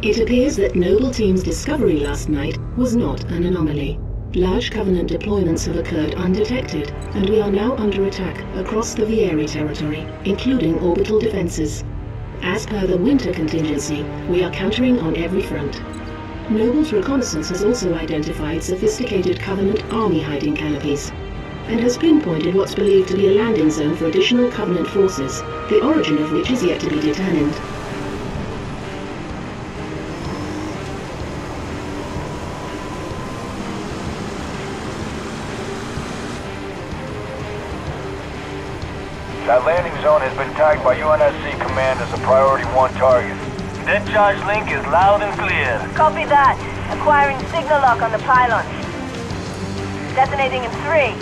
It appears that Noble Team's discovery last night was not an anomaly. Large Covenant deployments have occurred undetected, and we are now under attack across the Viery territory, including orbital defenses. As per the winter contingency, we are countering on every front. Noble's reconnaissance has also identified sophisticated Covenant army hiding canopies, and has pinpointed what's believed to be a landing zone for additional Covenant forces, the origin of which is yet to be determined. By UNSC Command as a priority one target. That charge link is loud and clear. Copy that. Acquiring signal lock on the pylon. Detonating in three,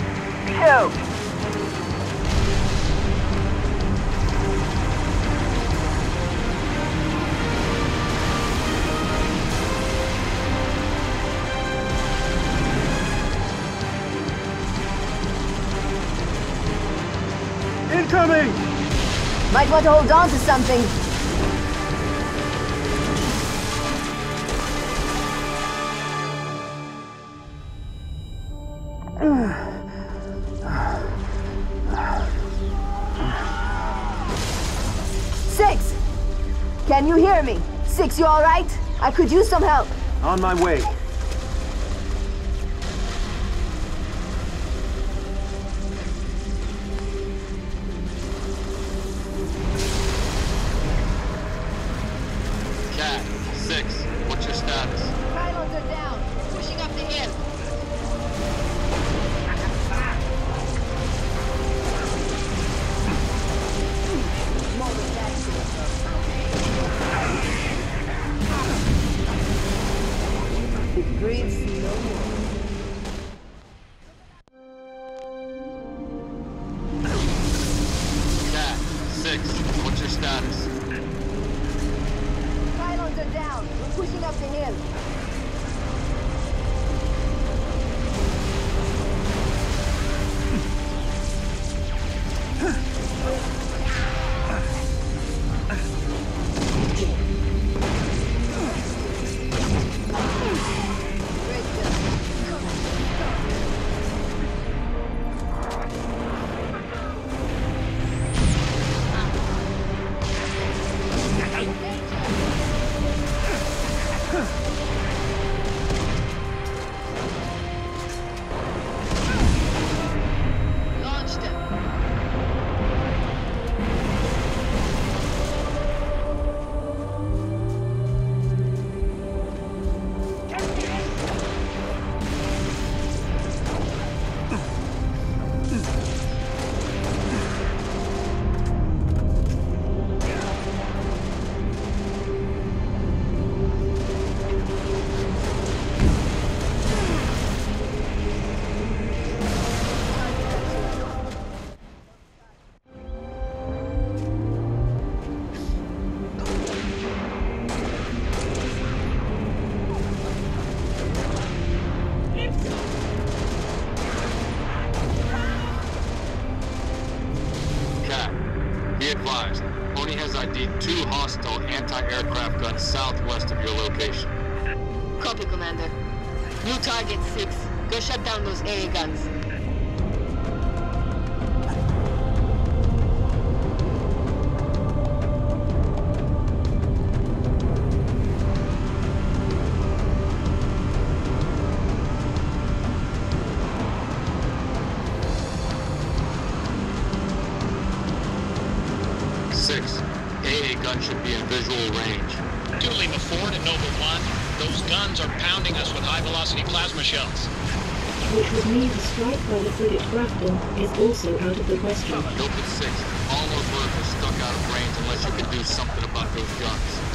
two. Might want to hold on to something. Six! Can you hear me? Six, you alright? I could use some help. On my way. Shut down those AA guns. Six, AA gun should be in visual range. To Lima 4 to Noble 1, those guns are pounding us with high-velocity plasma shells. Which would mean a strike by the frigate Grafton is also out of the question. Nope, it's six. All those verticals stuck out of range unless you can do something about those guns.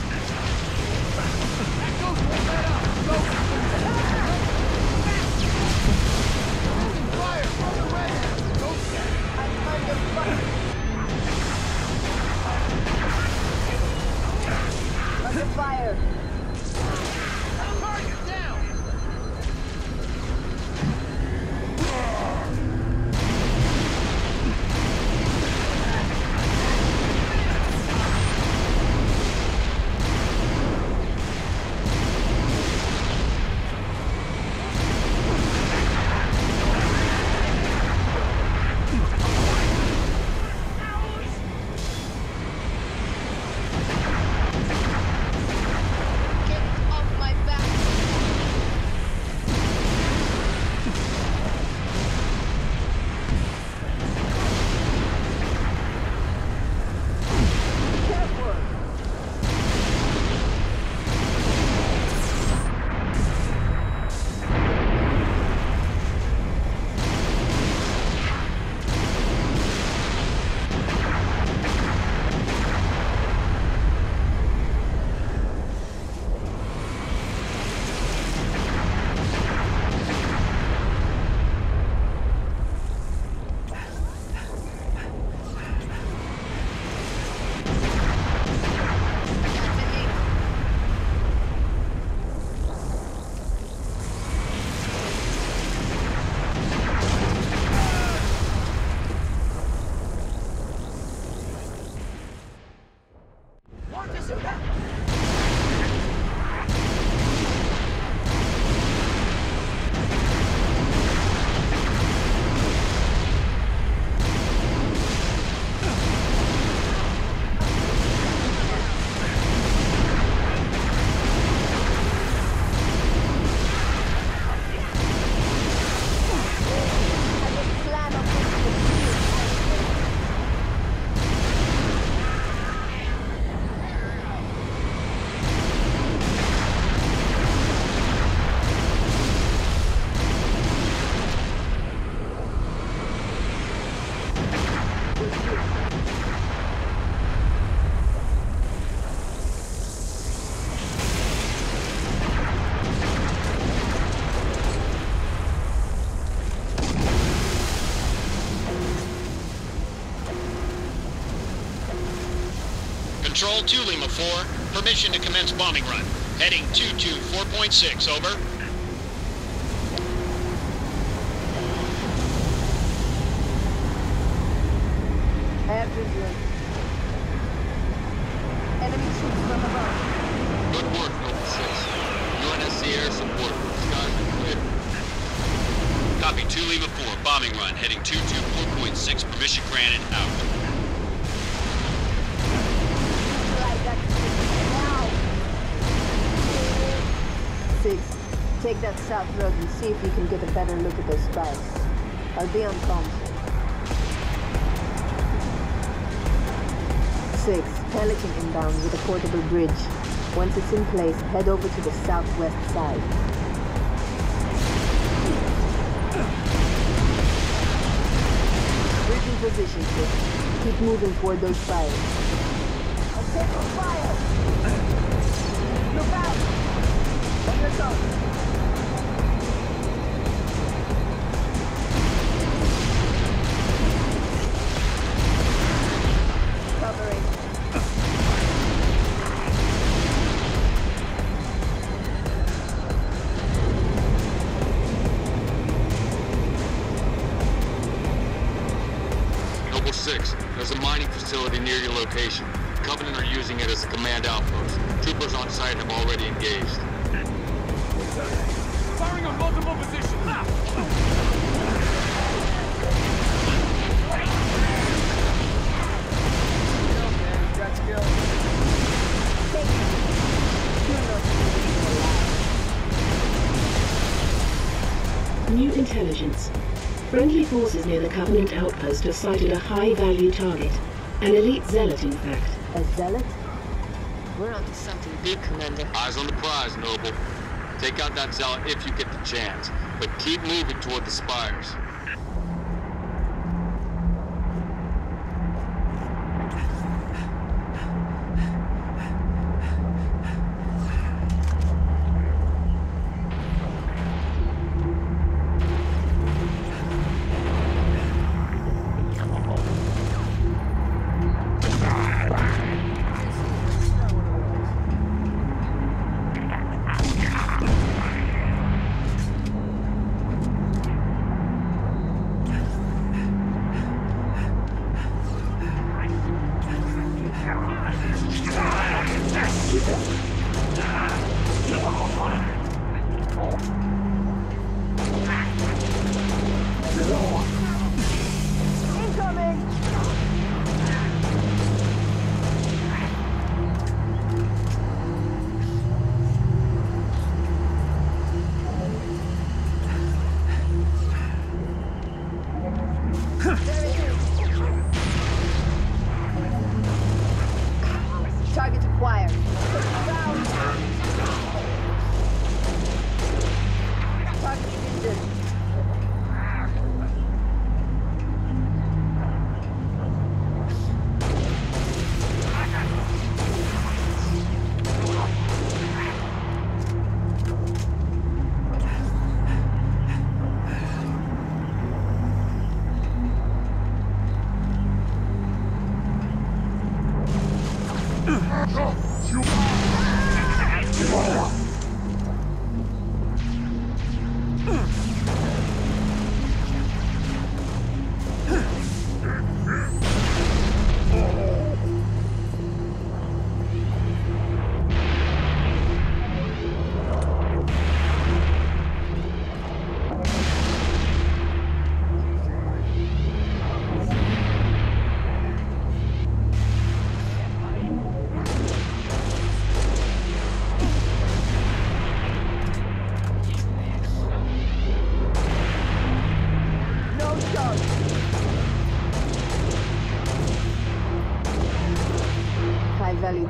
Under fire. Control 2 Lima 4, permission to commence bombing run. Heading 224.6, over. I have. Enemy troops from above. Good work, Noble 6. UNSC air support. Skies clear. Copy 2 Lima 4, bombing run, heading 224.6, permission granted, out. Neutralize that now! Six, take that south road and see if you can get a better look at those spies. I'll be on comms. Six, Pelican inbound with a portable bridge. Once it's in place, head over to the southwest side. Position, six. Keep moving toward those fires. I'm fire! Look out! On your! Intelligence. Friendly forces near the Covenant outpost have sighted a high-value target. An elite zealot, in fact. A zealot? We're onto something big, Commander. Eyes on the prize, Noble. Take out that zealot if you get the chance, but keep moving toward the spires.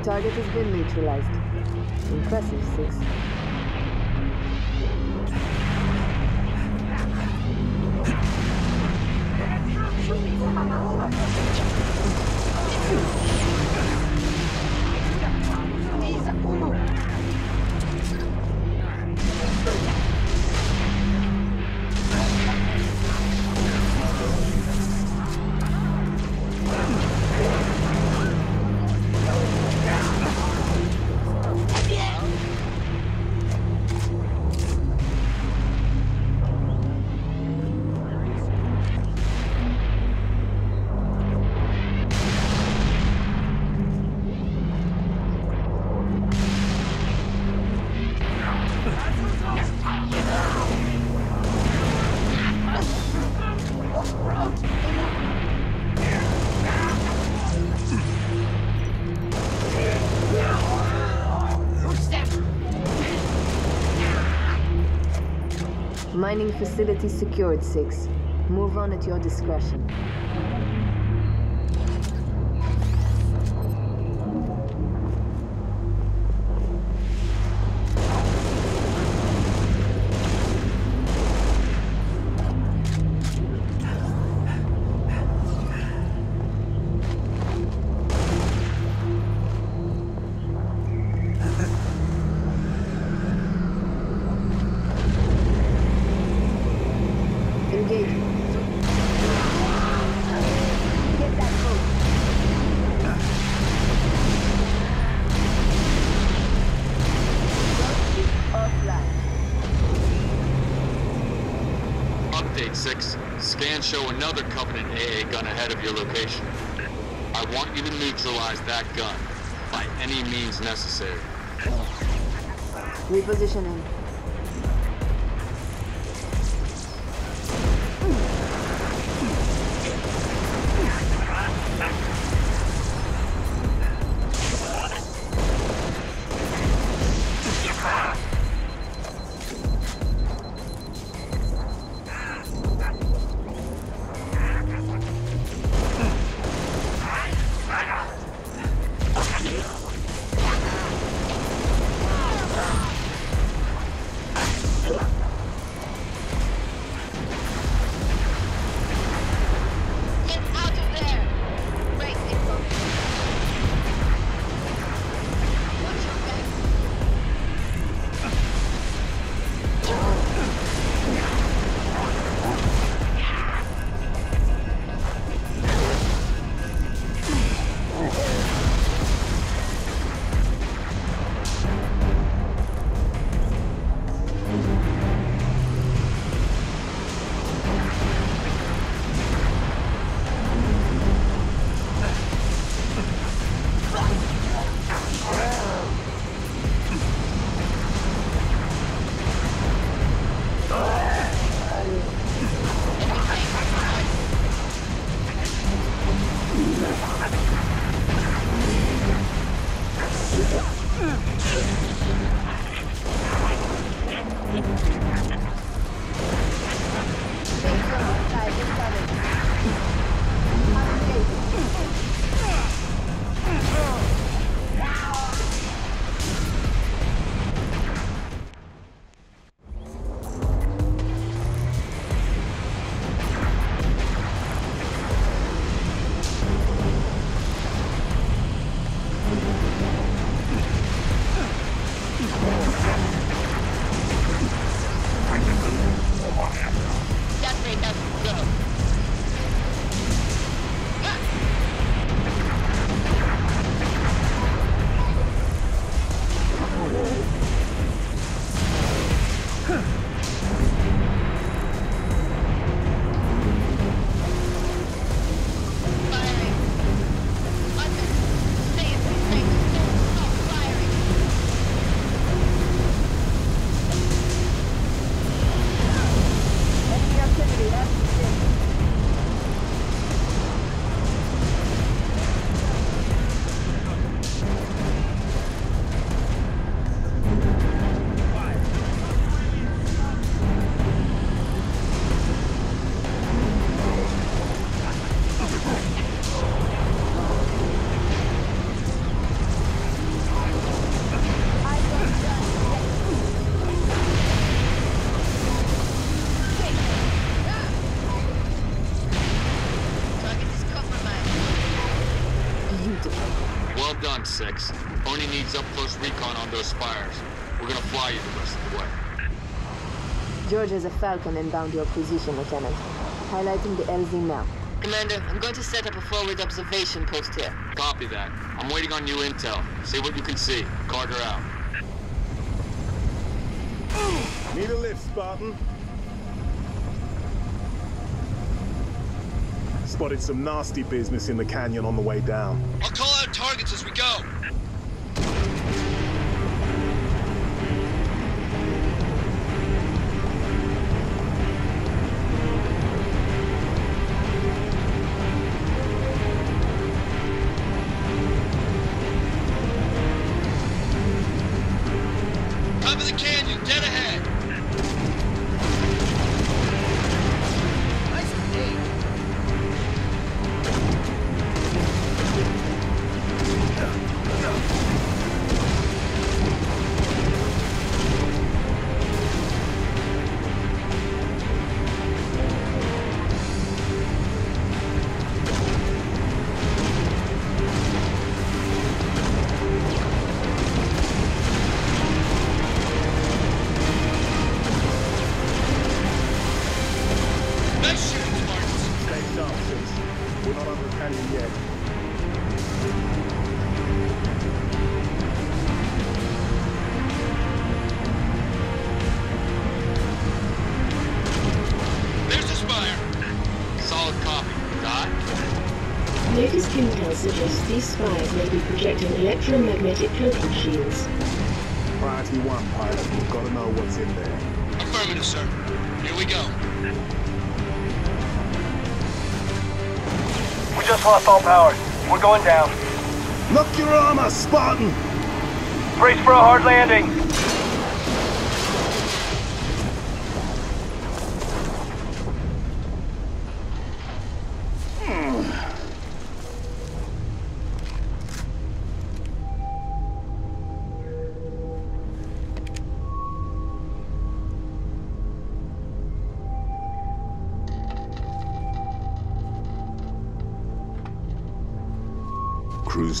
Target has been neutralized. Impressive, Six. Mining facility secured, 6. Move on at your discretion. Scans show another Covenant AA gun ahead of your location. I want you to neutralize that gun by any means necessary. Repositioning. 6. ONI needs up close recon on those spires. We're gonna fly you the rest of the way. George has a Falcon inbound your position, Lieutenant. Highlighting the LZ now. Commander, I'm going to set up a forward observation post here. Copy that. I'm waiting on new intel. See what you can see. Carter out. Need a lift, Spartan? Spotted some nasty business in the canyon on the way down. Targets as we go. Suggests these spires may be projecting electromagnetic cloaking shields. Priority one, pilot. We've got to know what's in there. Affirmative, sir. Here we go. We just lost all power. We're going down. Look your armor, Spartan! Brace for a hard landing.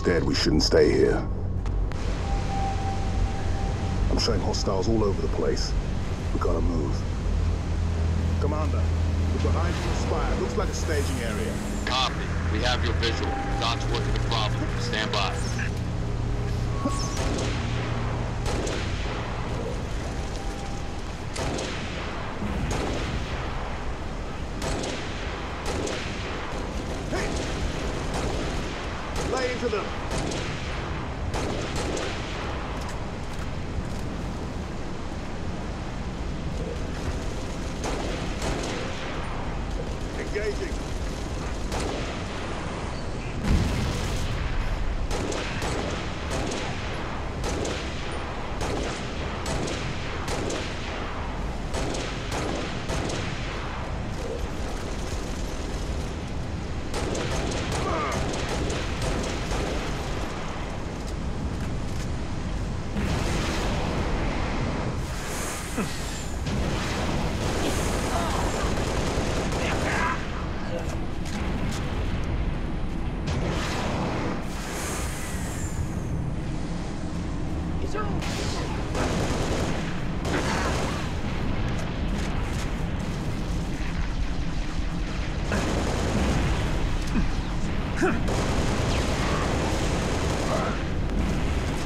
Dead. We shouldn't stay here. I'm showing hostiles all over the place. We gotta move. Commander, we're behind you the spire. Looks like a staging area. Copy. We have your visual. Dot's working the problem. Stand by. Lay into them! Engaging.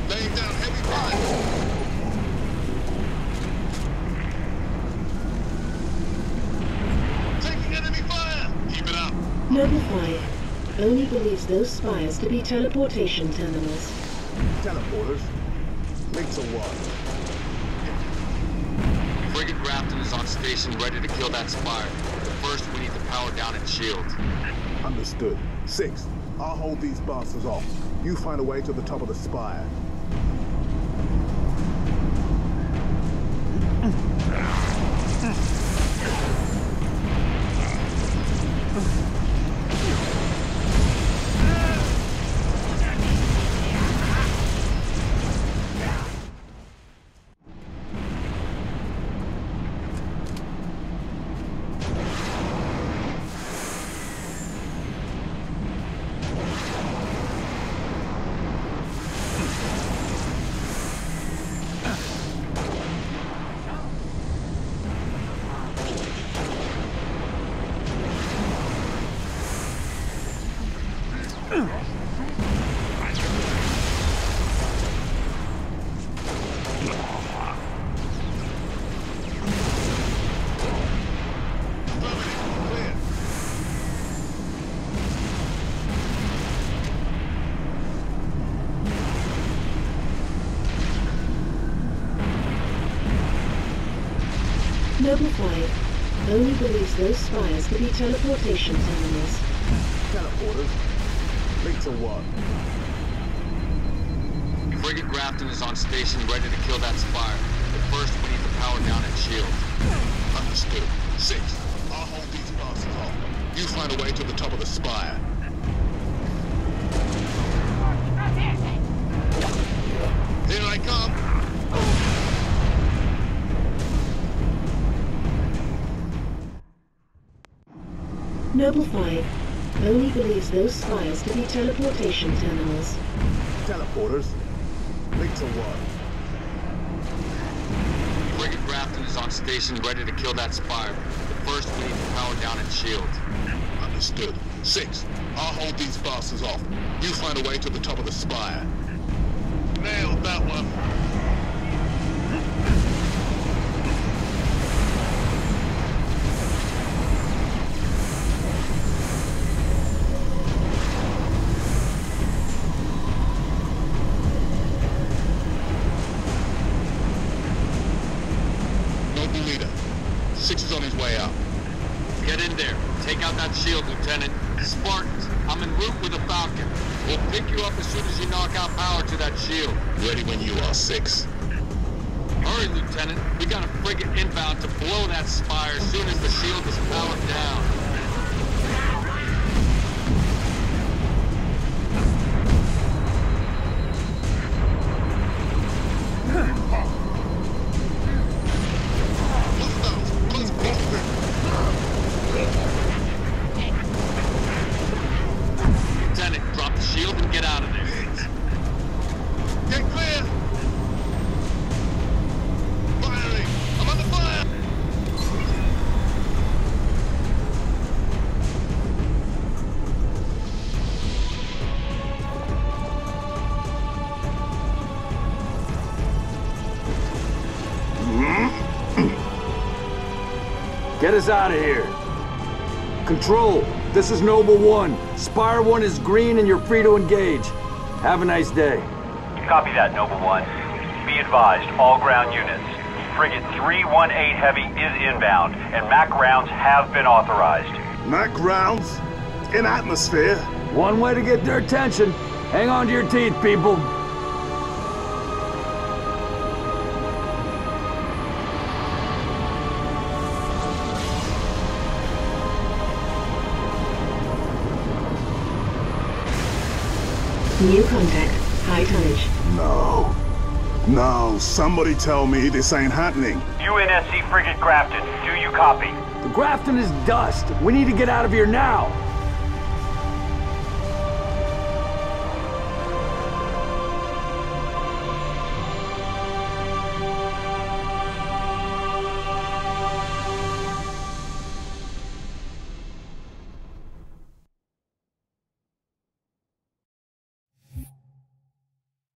Laying down heavy fire. Taking enemy fire. Keep it up. Noble 5 only believes those spires to be teleportation terminals. Teleporters. Links are what? Frigate Grafton is on station ready to kill that spire. But first, we need to power down its shield. Understood. Six. I'll hold these bastards off. You find a way to the top of the spire. Clear. believes those spires to be teleportation terminals. Teleporters. Links are what? Frigate Grafton is on station ready to kill that spire. But first, we need to power down its shield. Understood. Six. I'll hold these bastards off. You find a way to the top of the spire. Here I come. Noble 5 only believes those spires to be teleportation terminals. Teleporters. Links are what? Frigate Grafton is on station ready to kill that spire. But first, we need to power down its shield. Understood. Six. I'll hold these bastards off. You find a way to the top of the spire. Nailed that one. Us out of here. Control, this is Noble One. Spire One is green and you're free to engage. Have a nice day. Copy that, Noble One. Be advised, all ground units. Frigate 318 Heavy is inbound, and MAC rounds have been authorized. MAC rounds? In atmosphere? One way to get their attention. Hang on to your teeth, people. New contact. High tonnage. No. No, somebody tell me this ain't happening. UNSC Frigate Grafton, do you copy? The Grafton is dust. We need to get out of here now.